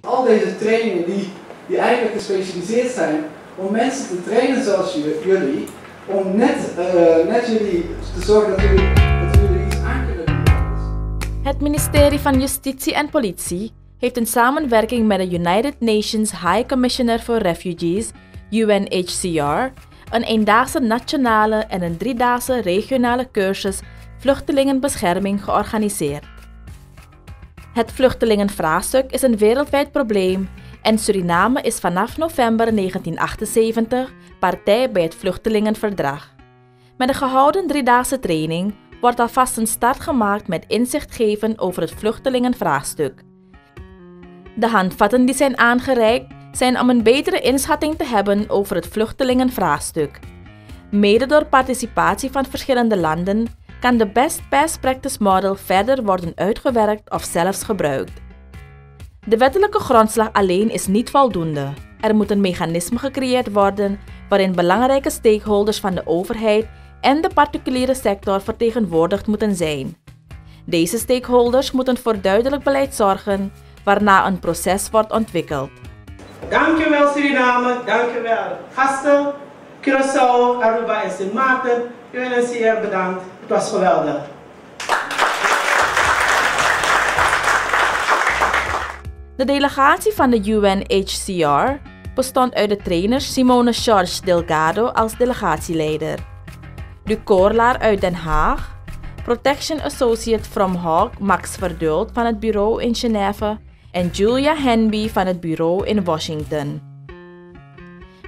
Al deze trainingen die, die eigenlijk gespecialiseerd zijn om mensen te trainen zoals jullie, om net, uh, net jullie te zorgen dat jullie, dat jullie iets aan kunnen bieden. Het ministerie van Justitie en Politie heeft in samenwerking met de United Nations High Commissioner for Refugees, UNHCR, een eendaagse nationale en een driedaagse regionale cursus vluchtelingenbescherming georganiseerd. Het vluchtelingenvraagstuk is een wereldwijd probleem en Suriname is vanaf november 1978 partij bij het Vluchtelingenverdrag. Met de gehouden driedaagse training wordt alvast een start gemaakt met inzicht geven over het vluchtelingenvraagstuk. De handvatten die zijn aangereikt zijn om een betere inschatting te hebben over het vluchtelingenvraagstuk. Mede door participatie van verschillende landen kan de Best Best Practice Model verder worden uitgewerkt of zelfs gebruikt. De wettelijke grondslag alleen is niet voldoende. Er moet een mechanisme gecreëerd worden waarin belangrijke stakeholders van de overheid en de particuliere sector vertegenwoordigd moeten zijn. Deze stakeholders moeten voor duidelijk beleid zorgen, waarna een proces wordt ontwikkeld. Dankjewel Suriname, dankjewel gasten, Curaçao, Aruba en Sint Maarten. UNCR bedankt, het was. De delegatie van de UNHCR bestond uit de trainer Simone George Delgado als delegatieleider, de Korlaar uit Den Haag, Protection Associate from Hawk Max Verdult van het bureau in Genève en Julia Henby van het bureau in Washington.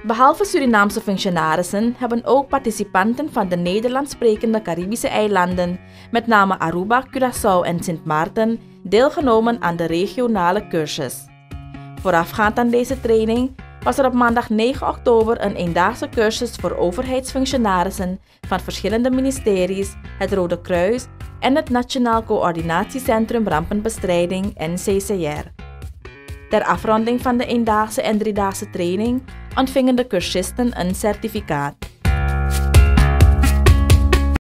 Behalve Surinaamse functionarissen hebben ook participanten van de Nederlands sprekende Caribische eilanden, met name Aruba, Curaçao en Sint Maarten, deelgenomen aan de regionale cursus. Voorafgaand aan deze training was er op maandag 9 oktober een eendaagse cursus voor overheidsfunctionarissen van verschillende ministeries, het Rode Kruis en het Nationaal Coördinatiecentrum Rampenbestrijding NCCR. Ter afronding van de eendaagse en driedaagse training ontvingen de cursisten een certificaat.